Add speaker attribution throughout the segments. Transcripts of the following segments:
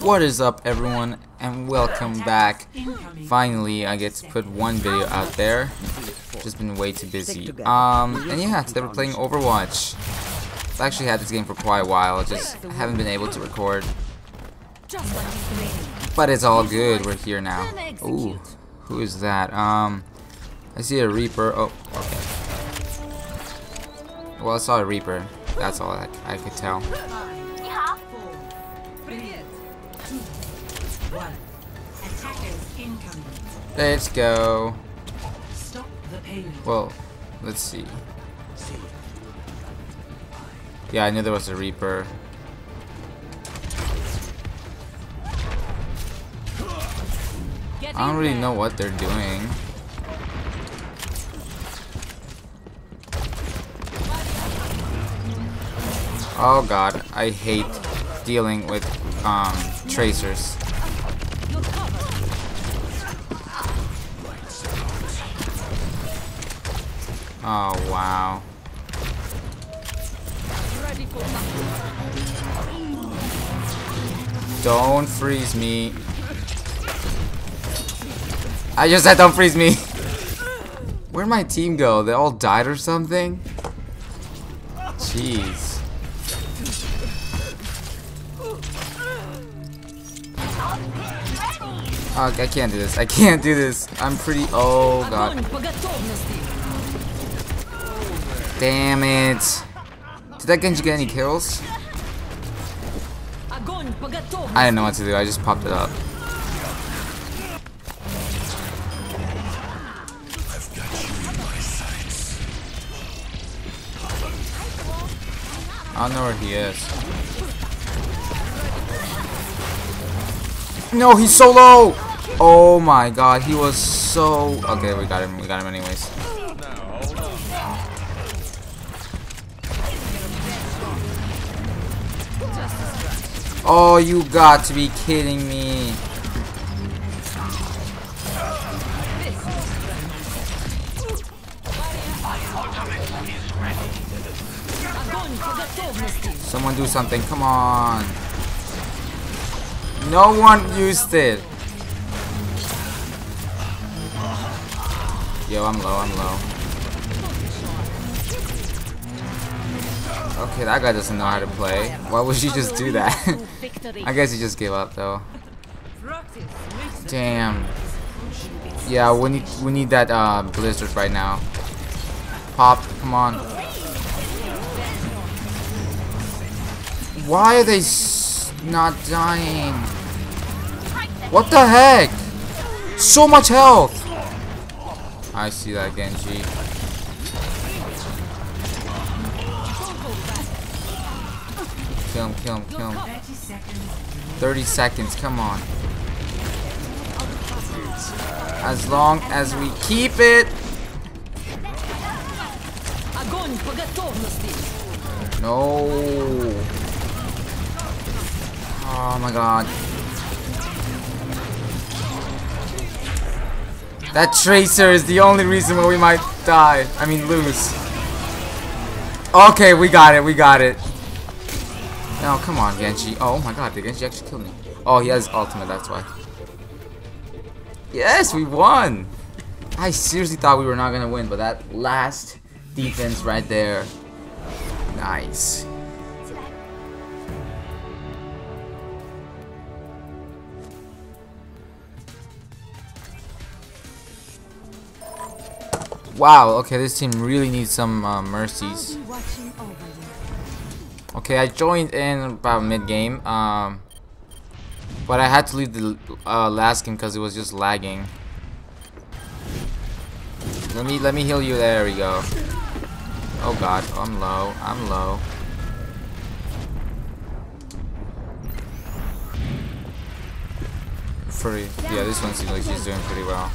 Speaker 1: What is up everyone and welcome back. Finally I get to put one video out there. Just been way too busy. Um and yeah, today we're playing Overwatch. I've actually had this game for quite a while, just haven't been able to record. But it's all good, we're here now. Ooh, who is that? Um I see a Reaper. Oh, okay. Well I saw a Reaper. That's all I, I could tell. Let's go. Well, let's see. Yeah, I knew there was a Reaper. I don't really know what they're doing. Oh god, I hate dealing with um, tracers. Oh wow. Don't freeze me. I just said don't freeze me. Where'd my team go? They all died or something? Jeez. Oh, I can't do this. I can't do this. I'm pretty. Oh god. Damn it. Did that Genji get any kills? I didn't know what to do. I just popped it up. I don't know where he is. No, he's so low! Oh my god, he was so... Okay, we got him. We got him anyways. Oh, you got to be kidding me. Someone do something, come on. No one used it. Yo, I'm low, I'm low. Okay, that guy doesn't know how to play. Why would you just do that? I guess he just gave up though. Damn. Yeah, we need we need that uh, blizzard right now. Pop, come on. Why are they not dying? What the heck? So much health! I see that Genji. Kill him, kill him, 30 seconds, come on. As long as we keep it. No. Oh my god. That tracer is the only reason why we might die. I mean lose. Okay, we got it, we got it. No, come on, Genji. Oh my god, did Genji actually kill me? Oh, he has ultimate, that's why. Yes, we won! I seriously thought we were not gonna win, but that last defense right there. Nice. Wow, okay, this team really needs some uh, mercies. Okay, I joined in about mid-game, um, but I had to leave the uh, last game because it was just lagging. Let me let me heal you. There we go. Oh god, I'm low. I'm low. Pretty. Yeah, this one seems like she's doing pretty well.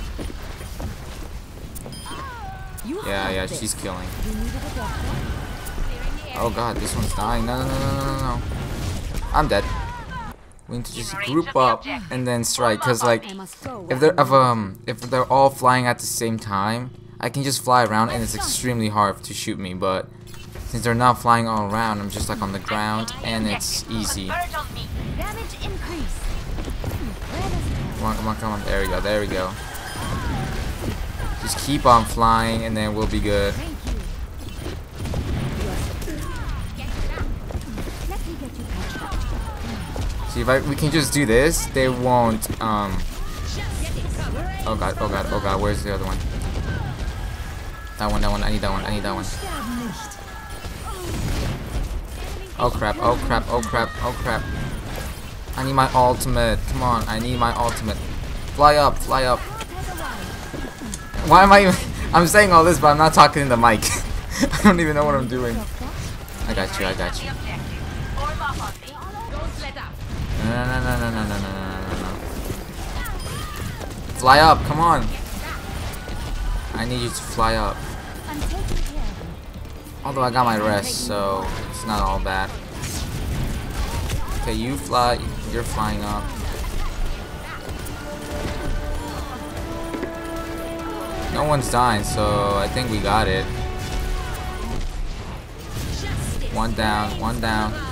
Speaker 1: Yeah, yeah, she's killing. Oh god, this one's dying. No, no, no, no, no, no. I'm dead. We need to just group up and then strike. Cause like, if they're if um if they're all flying at the same time, I can just fly around and it's extremely hard to shoot me. But since they're not flying all around, I'm just like on the ground and it's easy. Come on, come on, come on. There we go, there we go. Just keep on flying and then we'll be good. See if I we can just do this, they won't um Oh god, oh god, oh god, where's the other one? That one, that one, I need that one, I need that one. Oh crap, oh crap, oh crap, oh crap. I need my ultimate. Come on, I need my ultimate. Fly up, fly up. Why am I even... I'm saying all this, but I'm not talking in the mic. I don't even know what I'm doing. I got you, I got you. No, no, no, no, no, no, no, no, Fly up, come on. I need you to fly up. Although I got my rest, so it's not all bad. Okay, you fly, you're flying up. No one's dying, so I think we got it. One down, one down.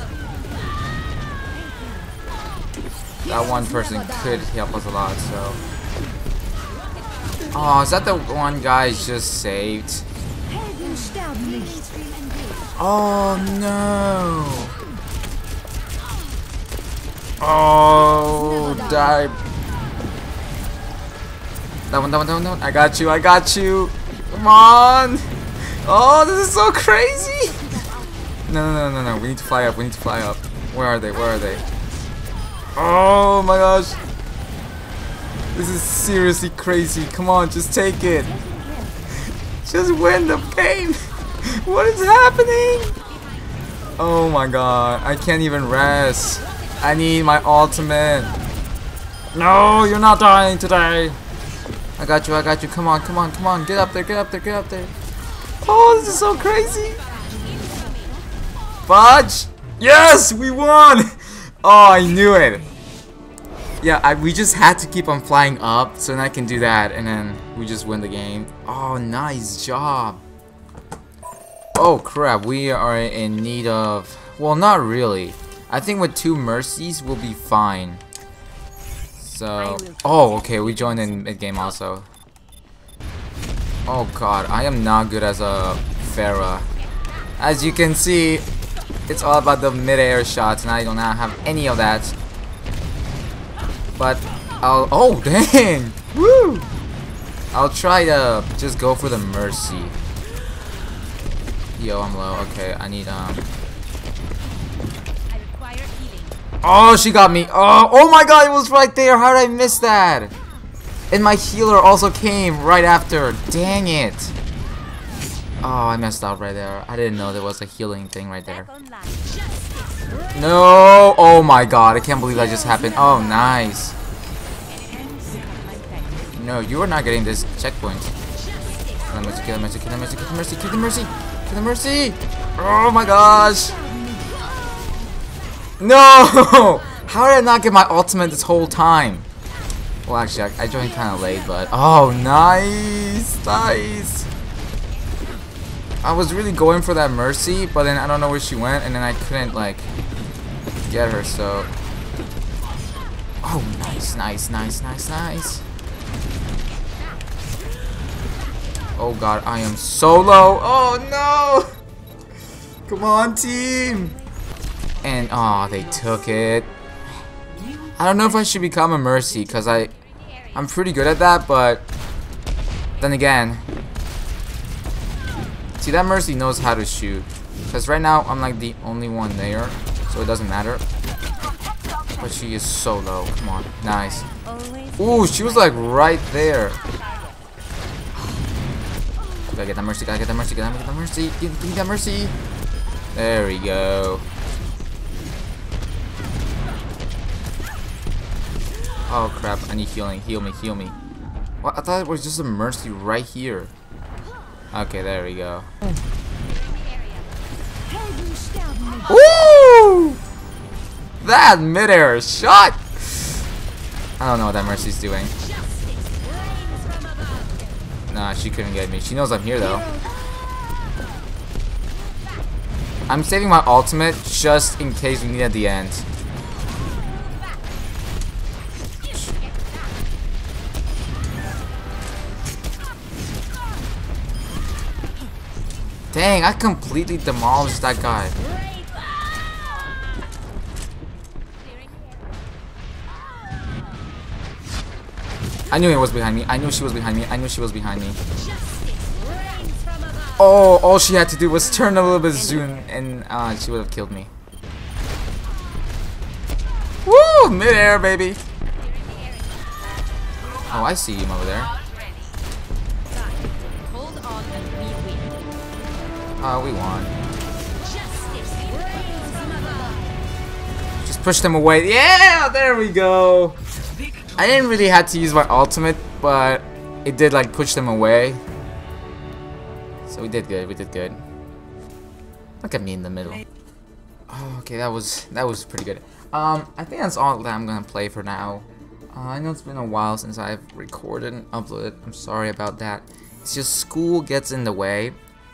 Speaker 1: That one person could help us a lot, so. Oh, is that the one guy just saved? Oh no! Oh, die. That one, that one, that one, that one. I got you, I got you. Come on. Oh, this is so crazy. No, no, no, no, no. We need to fly up. We need to fly up. Where are they? Where are they? Oh my gosh. This is seriously crazy. Come on, just take it. Just win the game. What is happening? Oh my god. I can't even rest. I need my ultimate. No, you're not dying today. I got you, I got you. Come on, come on, come on. Get up there, get up there, get up there. Oh, this is so crazy. Fudge! Yes, we won! Oh, I knew it. Yeah, I, we just had to keep on flying up, so then I can do that, and then we just win the game. Oh, nice job. Oh crap, we are in need of... Well, not really. I think with two mercies, we'll be fine. So... Oh, okay, we joined in mid-game also. Oh god, I am not good as a Pharah. As you can see, it's all about the mid-air shots, and I do not have any of that. But I'll... Oh, dang! Woo! I'll try to just go for the Mercy. Yo, I'm low. Okay, I need, um... Oh, she got me. Oh, oh my god, it was right there. How did I miss that? And my healer also came right after. Dang it. Oh, I messed up right there. I didn't know there was a healing thing right there. No. Oh my god, I can't believe that just happened. Oh, nice. No, you are not getting this checkpoint. Kill the mercy, kill the mercy, kill the mercy, kill the mercy, kill the mercy, kill the mercy. Oh my gosh. No! How did I not get my ultimate this whole time? Well, actually, I, I joined kind of late, but... Oh, nice! Nice! I was really going for that Mercy, but then I don't know where she went, and then I couldn't, like, get her, so... Oh, nice, nice, nice, nice, nice. Oh god, I am so low. Oh no! Come on, team! And, oh, they took it. I don't know if I should become a Mercy, because I, I'm pretty good at that, but then again, see, that Mercy knows how to shoot. Because right now, I'm like the only one there, so it doesn't matter. But she is so low. Come on. Nice. Ooh, she was like right there. Gotta get that mercy, gotta get that mercy, gotta get that mercy, give, me that mercy. There we go. Oh crap, I need healing. Heal me, heal me. What? I thought it was just a mercy right here. Okay, there we go. Woo! That midair shot! I don't know what that mercy's doing. Nah, she couldn't get me. She knows I'm here though. I'm saving my ultimate just in case we need it at the end. Dang, I completely demolished that guy. I knew he was behind me. I knew she was behind me. I knew she was behind me. Oh, all she had to do was turn a little bit zoom and uh, she would have killed me. Woo! Mid-air, baby. Oh, I see him over there. Oh, we won. Just push them away. Yeah, there we go. I didn't really have to use my ultimate, but it did like push them away. So we did good. We did good. Look at me in the middle. Oh, okay, that was that was pretty good. Um, I think that's all that I'm gonna play for now. Uh, I know it's been a while since I've recorded and uploaded. I'm sorry about that. It's just school gets in the way,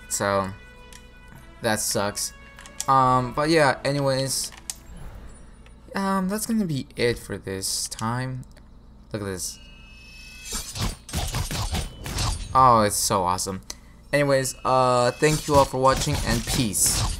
Speaker 1: so that sucks. Um, but yeah, anyways, um, that's gonna be it for this time. Look at this. Oh, it's so awesome. Anyways, uh, thank you all for watching and peace.